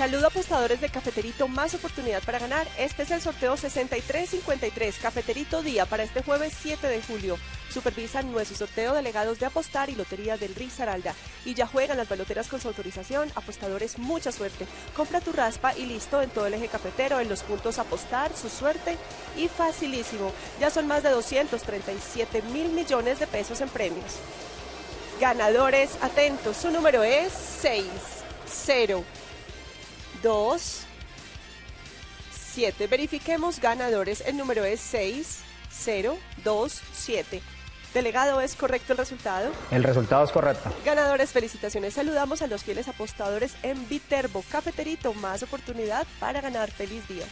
Saludo apostadores de Cafeterito, más oportunidad para ganar. Este es el sorteo 6353, Cafeterito Día, para este jueves 7 de julio. Supervisan nuestro sorteo delegados de apostar y Lotería del Risaralda. Y ya juegan las baloteras con su autorización. Apostadores, mucha suerte. Compra tu raspa y listo en todo el eje cafetero, en los puntos apostar, su suerte y facilísimo. Ya son más de 237 mil millones de pesos en premios. Ganadores, atentos, su número es 6, 0, 2, 7. Verifiquemos ganadores, el número es 6, 0, 2, 7. Delegado, ¿es correcto el resultado? El resultado es correcto. Ganadores, felicitaciones. Saludamos a los fieles apostadores en Viterbo. Cafeterito, más oportunidad para ganar. Feliz día.